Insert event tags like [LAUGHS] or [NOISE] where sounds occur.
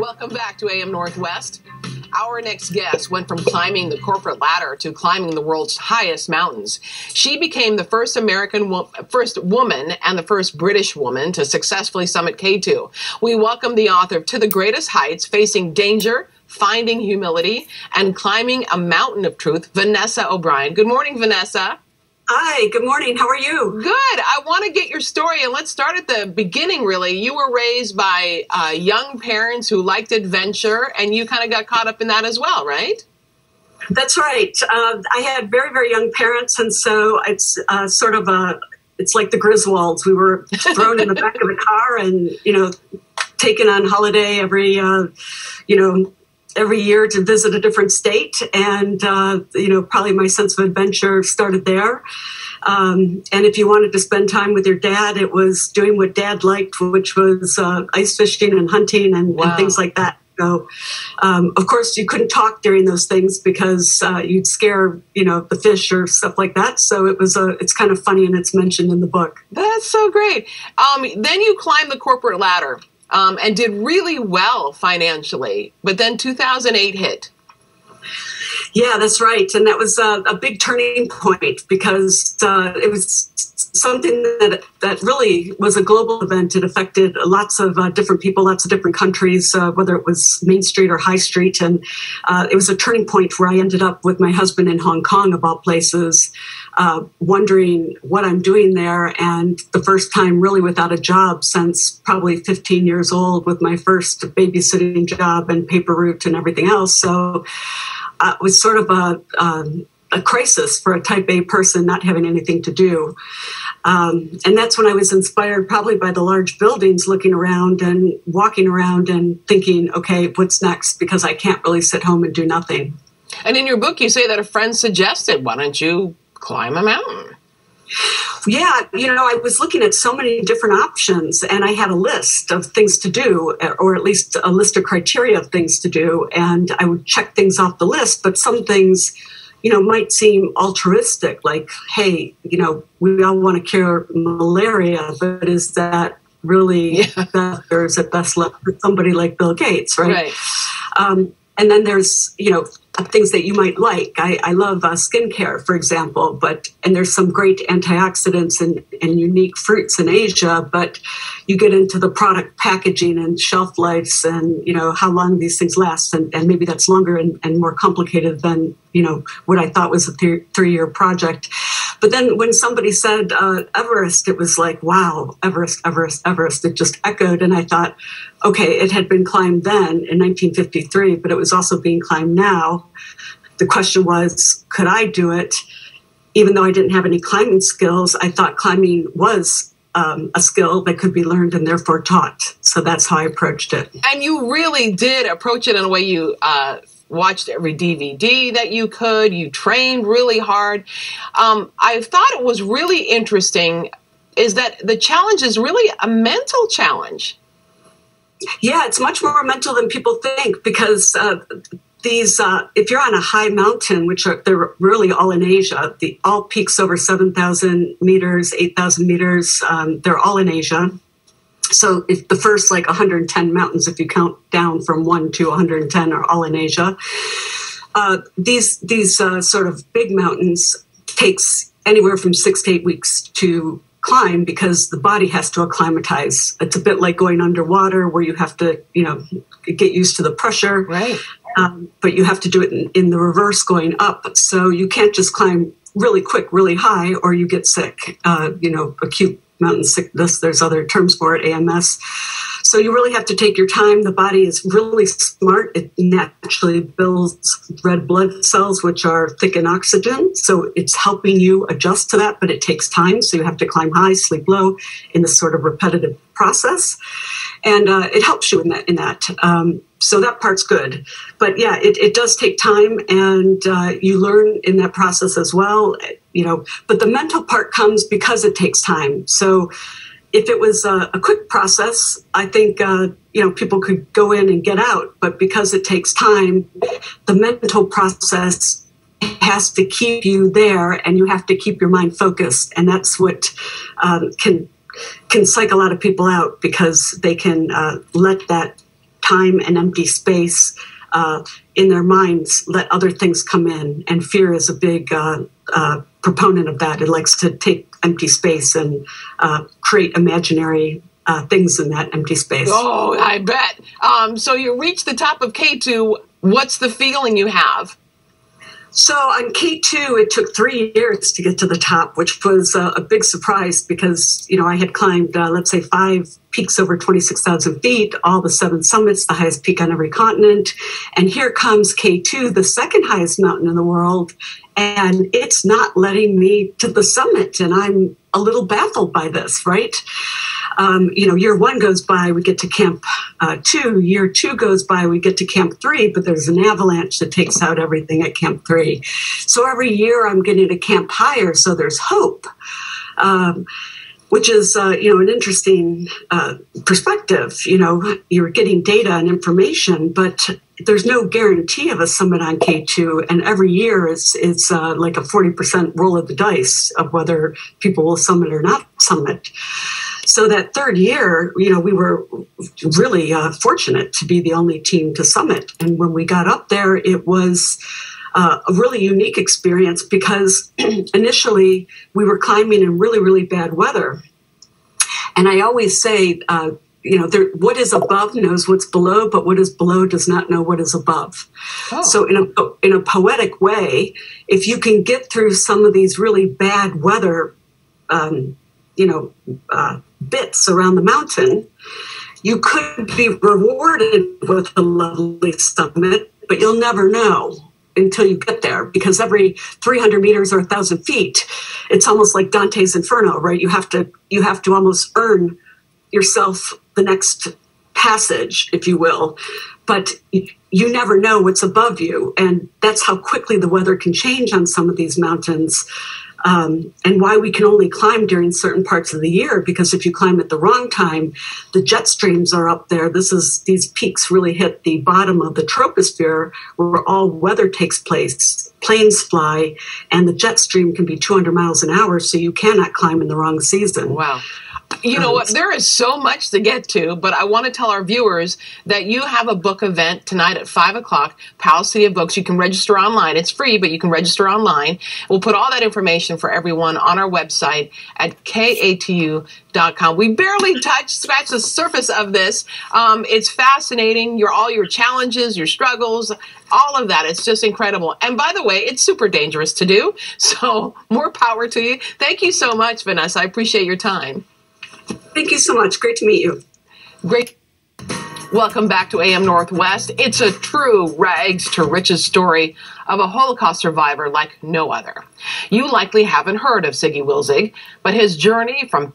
Welcome back to AM Northwest. Our next guest went from climbing the corporate ladder to climbing the world's highest mountains. She became the first American, wo- first woman and the first British woman to successfully summit K2. We welcome the author of To the Greatest Heights, Facing Danger, Finding Humility, and Climbing a Mountain of Truth, Vanessa O'Brien. Good morning, Vanessa. Hi, good morning. How are you? Good. I want to get your story, and let's start at the beginning, really. You were raised by uh, young parents who liked adventure, and you kind of got caught up in that as well, right? That's right. Uh, I had very, very young parents, and so it's uh, sort of a, it's like the Griswolds. We were thrown in the back of the car and, you know, taken on holiday every, uh, you know, every year to visit a different state. And, uh, you know, probably my sense of adventure started there. Um, and if you wanted to spend time with your dad, it was doing what dad liked, which was uh, ice fishing and hunting and, wow. and things like that. So, um, of course, you couldn't talk during those things because uh, you'd scare, you know, the fish or stuff like that. So it was a, it's kind of funny and it's mentioned in the book. That's so great. Um, then you climb the corporate ladder um, and did really well financially. But then 2008 hit. Yeah, that's right. And that was a, a big turning point because uh, it was something that that really was a global event. It affected lots of uh, different people, lots of different countries, uh, whether it was Main Street or High Street. And uh, it was a turning point where I ended up with my husband in Hong Kong, of all places, uh, wondering what I'm doing there. And the first time really without a job since probably 15 years old with my first babysitting job and paper route and everything else. So uh, was sort of a, um, a crisis for a type A person not having anything to do. Um, and that's when I was inspired probably by the large buildings, looking around and walking around and thinking, okay, what's next? Because I can't really sit home and do nothing. And in your book, you say that a friend suggested, why don't you climb a mountain? Yeah, you know, I was looking at so many different options and I had a list of things to do, or at least a list of criteria of things to do. And I would check things off the list, but some things, you know, might seem altruistic, like, hey, you know, we all want to cure malaria, but is that really [LAUGHS] yeah. better? Is it best left for somebody like Bill Gates, right? right. Um, and then there's, you know, things that you might like. I, I love uh, skincare, for example, but and there's some great antioxidants and, and unique fruits in Asia. But you get into the product packaging and shelf lives and you know how long these things last, and, and maybe that's longer and, and more complicated than you know what I thought was a th- three year project. But then when somebody said uh, Everest, it was like, wow, Everest, Everest, Everest. It just echoed. And I thought, okay, it had been climbed then in 1953, but it was also being climbed now. The question was, could I do it? Even though I didn't have any climbing skills, I thought climbing was um, a skill that could be learned and therefore taught. So that's how I approached it. And you really did approach it in a way you uh, watched every DVD that you could. You trained really hard. Um, I thought it was really interesting is that the challenge is really a mental challenge. Yeah, it's much more mental than people think because uh, these, uh, if you're on a high mountain, which are they're really all in Asia, the all peaks over seven thousand meters, eight thousand meters, um, they're all in Asia so if the first like 110 mountains if you count down from 1 to 110 are all in asia uh, these these uh, sort of big mountains takes anywhere from six to eight weeks to climb because the body has to acclimatize. It's a bit like going underwater where you have to you know get used to the pressure. Right. Um, but you have to do it in, in the reverse going up. So you can't just climb really quick really high or you get sick uh, you know acute mountain sickness. There's other terms for it, AMS. So you really have to take your time. The body is really smart. It naturally builds red blood cells, which are thick in oxygen. So it's helping you adjust to that, but it takes time. So you have to climb high, sleep low in this sort of repetitive process. And uh, it helps you in that. In that. Um, so that part's good. But yeah, it, it does take time and uh, you learn in that process as well, you know, but the mental part comes because it takes time. So if it was a, a quick process, I think, uh, you know, people could go in and get out. But because it takes time, the mental process has to keep you there and you have to keep your mind focused. And that's what um, can can psych a lot of people out because they can uh, let that time and empty space uh, in their minds let other things come in. And fear is a big uh, uh, proponent of that. It likes to take empty space and uh, create imaginary uh, things in that empty space. Oh, I bet. Um, so you reach the top of K2. What's the feeling you have? So on K2, it took three years to get to the top, which was uh, a big surprise because, you know, I had climbed, uh, let's say, five peaks over 26,000 feet, all the seven summits, the highest peak on every continent. And here comes K2, the second highest mountain in the world. And it's not letting me to the summit. And I'm a little baffled by this, right? um, you know, year one goes by, we get to camp uh, two. Year two goes by, we get to camp three, but there's an avalanche that takes out everything at camp three. So every year I'm getting to camp higher, so there's hope. Um, which is uh, you know an interesting uh, perspective. You know, you're getting data and information, but there's no guarantee of a summit on K2, and every year it's it's uh, like a 40% roll of the dice of whether people will summit or not summit. So that third year, you know, we were really uh, fortunate to be the only team to summit. And when we got up there, it was uh, a really unique experience because [CLEARS THROAT] initially we were climbing in really, really bad weather. And I always say, uh, you know, there, what is above knows what's below, but what is below does not know what is above. Oh. So, in a in a poetic way, if you can get through some of these really bad weather, um, you know, uh, bits around the mountain, you could be rewarded with a lovely summit, but you'll never know until you get there because every 300 meters or 1000 feet it's almost like dante's inferno right? You have to you have to almost earn yourself the next passage if you will. But you never know what's above you and that's how quickly the weather can change on some of these mountains um, and why we can only climb during certain parts of the year because if you climb at the wrong time the jet streams are up there. This is these peaks really hit the bottom of the troposphere where all weather takes place. Planes fly and the jet stream can be 200 miles an hour so you cannot climb in the wrong season. Wow you know what? There is so much to get to, but I want to tell our viewers that you have a book event tonight at 5 o'clock, Powell's City of Books. You can register online. It's free, but you can register online. We'll put all that information for everyone on our website at katu.com. We barely touched, scratched the surface of this. Um, it's fascinating. Your all your challenges, your struggles, all of that. It's just incredible. And by the way, it's super dangerous to do. [LAUGHS] So more power to you. Thank you so much, Vanessa. I appreciate your time. Thank you so much. Great to meet you. Great. Welcome back to AM Northwest. It's a true rags to riches story of a Holocaust survivor like no other. You likely haven't heard of Siggi Wilzig, but his journey from